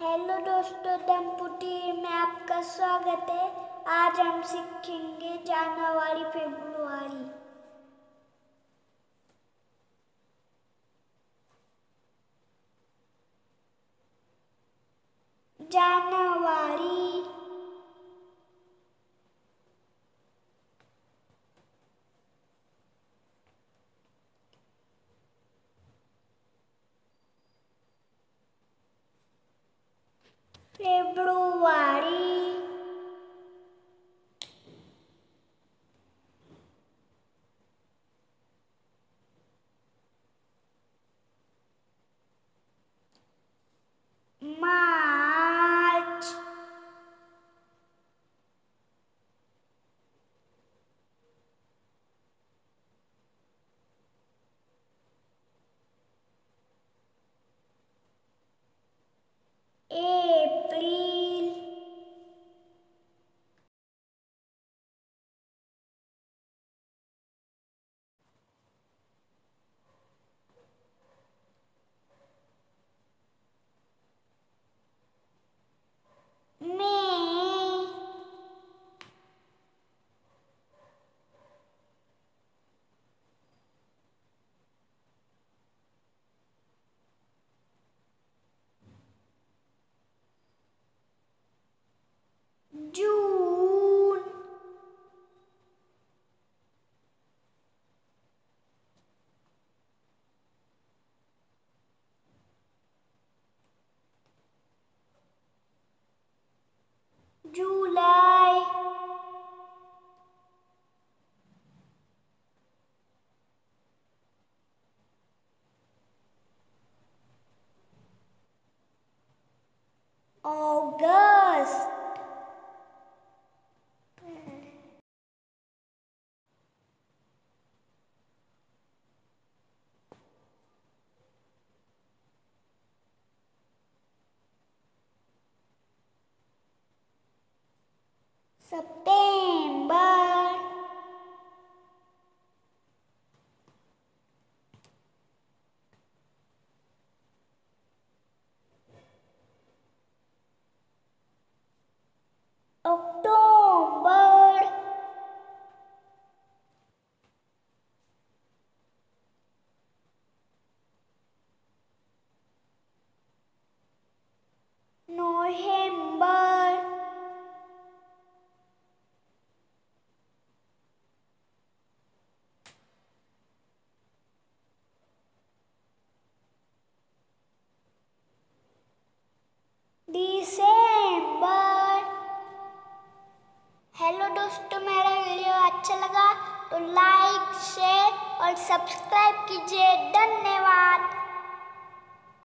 Hello दोस्तों दम्पुटी में आपका स्वागत है। आज हम सीखेंगे जानवारी फरवरी February. March. April. August. September और सब्सक्राइब कीजिए। धन्यवाद।